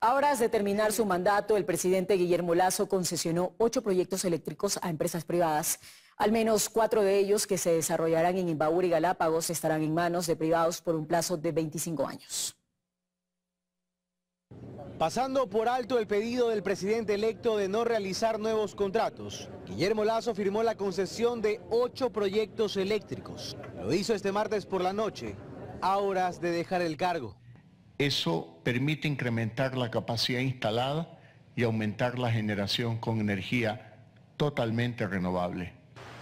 A horas de terminar su mandato, el presidente Guillermo Lazo concesionó ocho proyectos eléctricos a empresas privadas. Al menos cuatro de ellos que se desarrollarán en Imbabur y Galápagos estarán en manos de privados por un plazo de 25 años. Pasando por alto el pedido del presidente electo de no realizar nuevos contratos, Guillermo Lazo firmó la concesión de ocho proyectos eléctricos. Lo hizo este martes por la noche, a horas de dejar el cargo. Eso permite incrementar la capacidad instalada y aumentar la generación con energía totalmente renovable.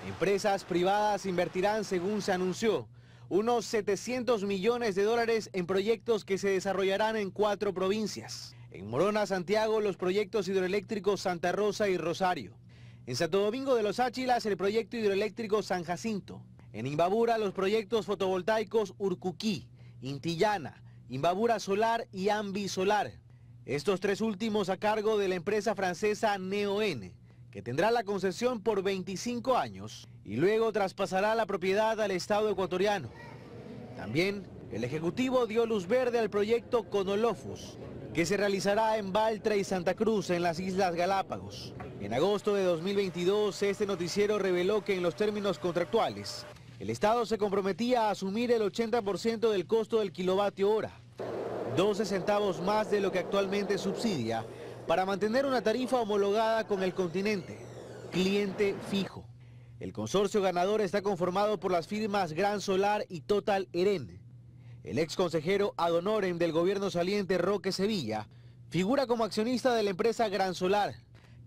Empresas privadas invertirán, según se anunció, unos 700 millones de dólares en proyectos que se desarrollarán en cuatro provincias. En Morona, Santiago, los proyectos hidroeléctricos Santa Rosa y Rosario. En Santo Domingo de los Áchilas, el proyecto hidroeléctrico San Jacinto. En Imbabura, los proyectos fotovoltaicos Urcuquí, Intillana, Imbabura Solar y Ambi Solar. Estos tres últimos a cargo de la empresa francesa NeoN, que tendrá la concesión por 25 años y luego traspasará la propiedad al Estado ecuatoriano. También el Ejecutivo dio luz verde al proyecto Conolofus, que se realizará en Baltra y Santa Cruz, en las Islas Galápagos. En agosto de 2022, este noticiero reveló que en los términos contractuales, el Estado se comprometía a asumir el 80% del costo del kilovatio hora, 12 centavos más de lo que actualmente subsidia, para mantener una tarifa homologada con el continente, cliente fijo. El consorcio ganador está conformado por las firmas Gran Solar y Total Eren. El ex consejero ad honorem del gobierno saliente Roque Sevilla figura como accionista de la empresa Gran Solar,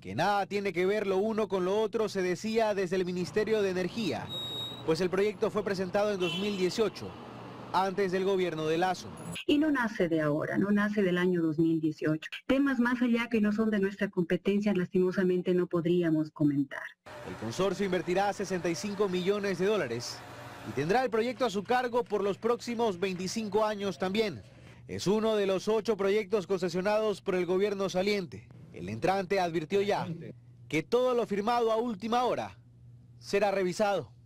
que nada tiene que ver lo uno con lo otro, se decía desde el Ministerio de Energía, pues el proyecto fue presentado en 2018, antes del gobierno de Lazo. Y no nace de ahora, no nace del año 2018. Temas más allá que no son de nuestra competencia, lastimosamente no podríamos comentar. El consorcio invertirá 65 millones de dólares y tendrá el proyecto a su cargo por los próximos 25 años también. Es uno de los ocho proyectos concesionados por el gobierno saliente. El entrante advirtió ya que todo lo firmado a última hora será revisado.